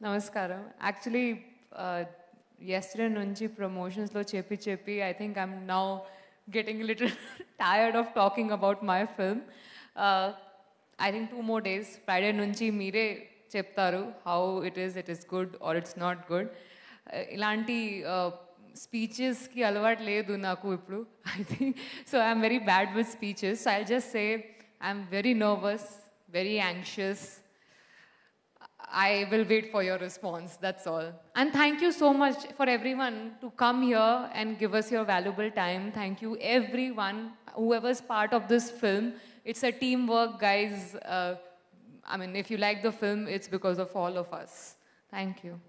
నమస్కారం. Actually yesterday నుంచి ప్రమోషన్స్లో చెప్పి చెప్పి I think I'm now getting little tired of talking about my film I think two more days Friday నుంచి మీరే చెప్తారు how it is it is good or it's not good ఇలాంటి స్పీచెస్కి అలవాటు లేదు నాకు ఇప్పుడు I think so I'm very bad with speeches I just say I'm very nervous very anxious I will wait for your response. That's all. And thank you so much for everyone to come here and give us your valuable time. Thank you, everyone, whoever's part of this film. It's a teamwork, guys. Uh, I mean, if you like the film, it's because of all of us. Thank you.